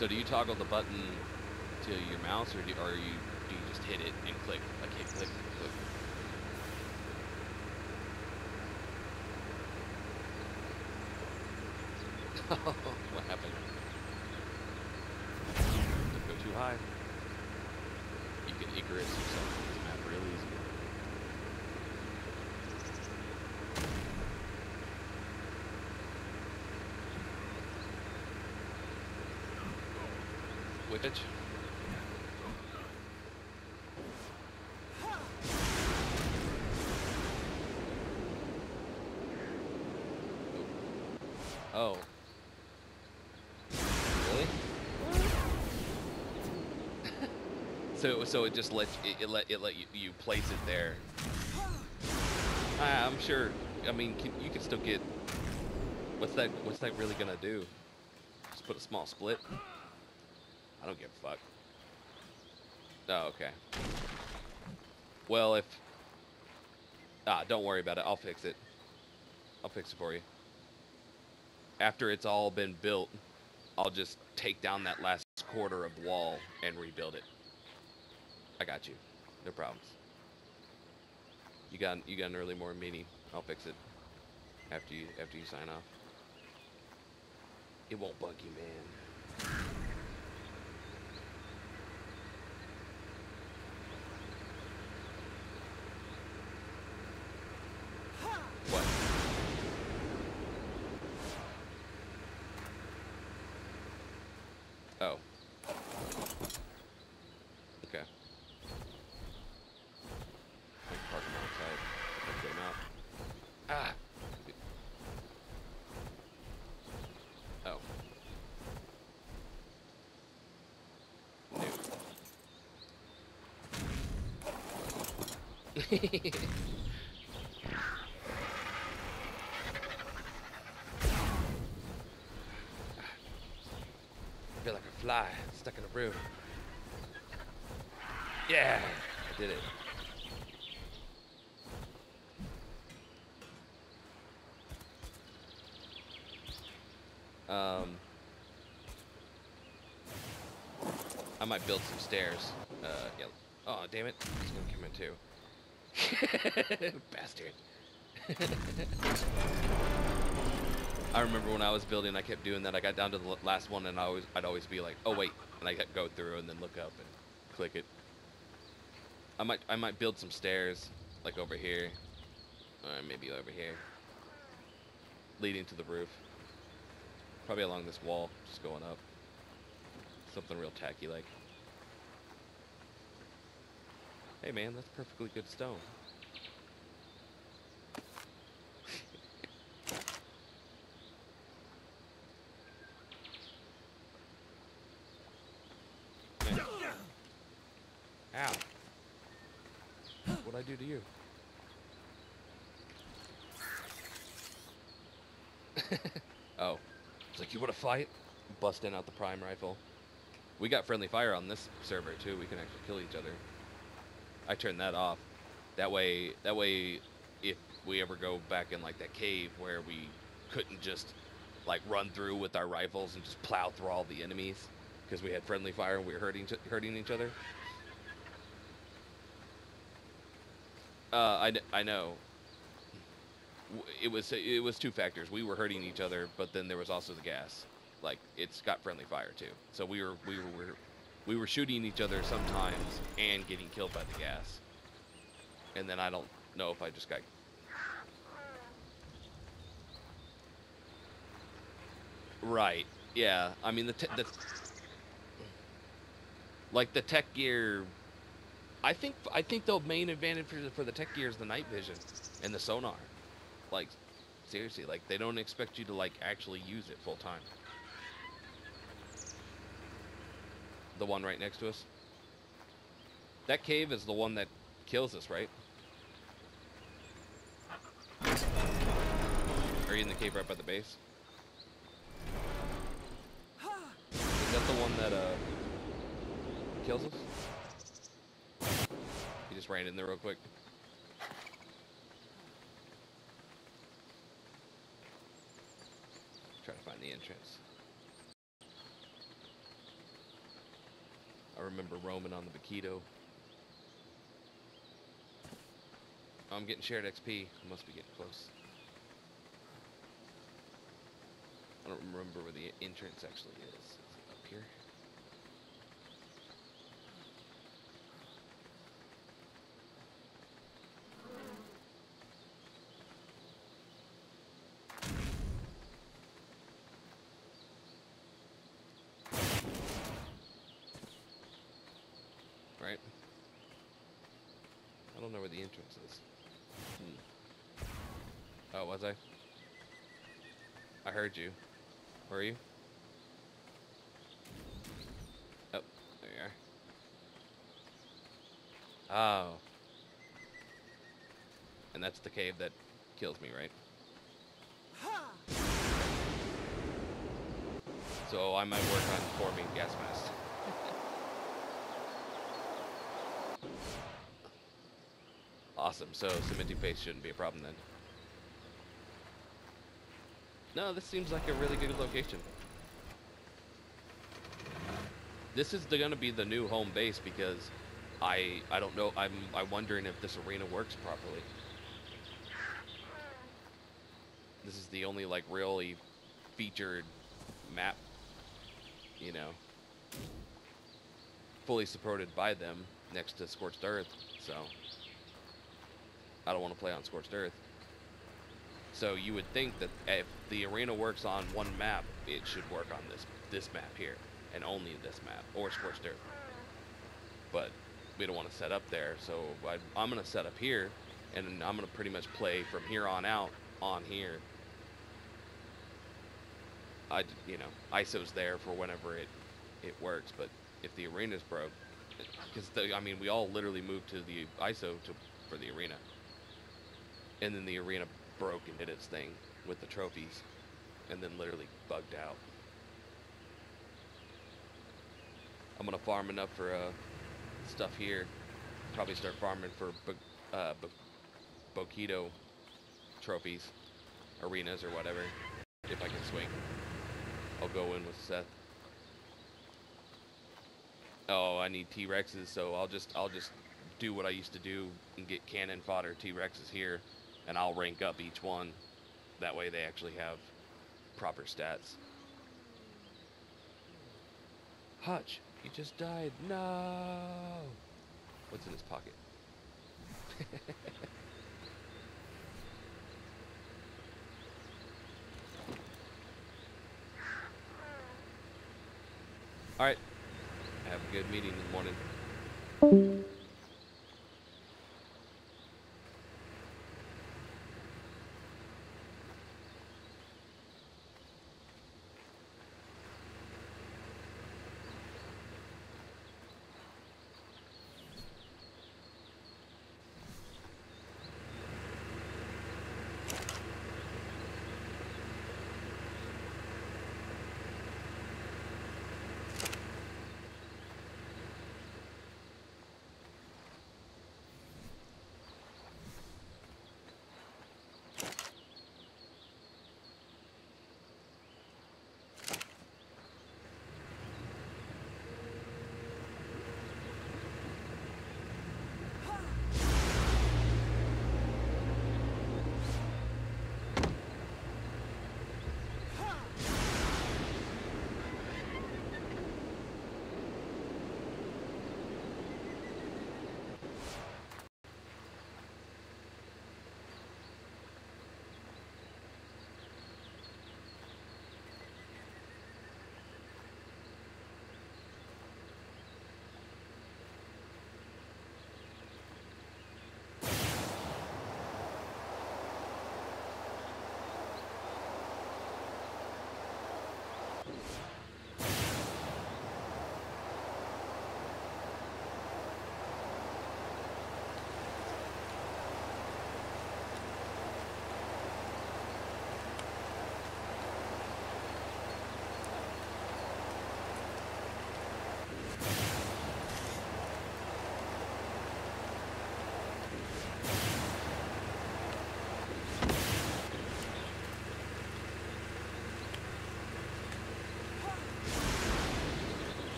So do you toggle the button to your mouse, or do, or you do you just hit it and click? Like hit click, click. what happened? Don't go too high. You can Icarus yourself this map real easy. Whippage. Oh. Really? so so it just let it, it let it let you, you place it there. I, I'm sure. I mean, can, you can still get. What's that? What's that really gonna do? Just put a small split. I don't give a fuck. Oh, okay. Well, if... Ah, don't worry about it. I'll fix it. I'll fix it for you. After it's all been built, I'll just take down that last quarter of wall and rebuild it. I got you. No problems. You got you got an early morning meeting. I'll fix it after you after you sign off. It won't bug you, man. What? Oh. Okay. I can park them outside. Let's get them out. Ah! Oh. No. I feel like a fly stuck in a room. Yeah, I did it. Um, I might build some stairs. Uh, yeah. Oh, damn it! He's gonna come in too. Bastard. I remember when I was building, I kept doing that. I got down to the last one, and I always, I'd always be like, "Oh wait," and I go through and then look up and click it. I might, I might build some stairs, like over here, or maybe over here, leading to the roof. Probably along this wall, just going up. Something real tacky like. Hey man, that's perfectly good stone. Ow. What'd I do to you? oh. It's like, you wanna fight? Busting out the prime rifle. We got friendly fire on this server too. We can actually kill each other. I turned that off. That way, that way, if we ever go back in like that cave where we couldn't just like run through with our rifles and just plow through all the enemies because we had friendly fire and we were hurting hurting each other. Uh, I, I know. It was it was two factors. We were hurting each other, but then there was also the gas. Like it's got friendly fire too. So we were we were we were shooting each other sometimes and getting killed by the gas. And then I don't know if I just got right. Yeah. I mean the the like the tech gear I think I think the main advantage for the, for the tech gear is the night vision and the sonar. Like seriously, like they don't expect you to like actually use it full time. The one right next to us. That cave is the one that kills us, right? Are you in the cave right by the base? Is that the one that uh kills us? He just ran in there real quick. Try to find the entrance. Remember roaming on the Bakito. Oh, I'm getting shared XP. I must be getting close. I don't remember where the entrance actually is. Is it up here? Right? I don't know where the entrance is. Hmm. Oh, was I? I heard you. Where are you? Oh, there you are. Oh. And that's the cave that kills me, right? So I might work on forming gas mask. Awesome. So cementing paste shouldn't be a problem then. No, this seems like a really good location. This is going to be the new home base because I I don't know. I'm I'm wondering if this arena works properly. This is the only like really featured map, you know, fully supported by them next to Scorched Earth. So I don't want to play on Scorched Earth. So you would think that if the arena works on one map, it should work on this this map here, and only this map, or Scorched Earth. But we don't want to set up there, so I, I'm going to set up here, and I'm going to pretty much play from here on out on here. I, you know, ISO's there for whenever it it works, but if the arena's broke, because I mean, we all literally moved to the ISO to for the arena, and then the arena broke and did its thing with the trophies, and then literally bugged out. I'm gonna farm enough for uh, stuff here. Probably start farming for Bo- uh, trophies, arenas or whatever, if I can swing. I'll go in with Seth. Oh, I need T-Rexes, so I'll just I'll just do what I used to do and get cannon fodder T-Rexes here, and I'll rank up each one. That way they actually have proper stats. Hutch, you just died. No. What's in his pocket? All right. Have a good meeting this morning.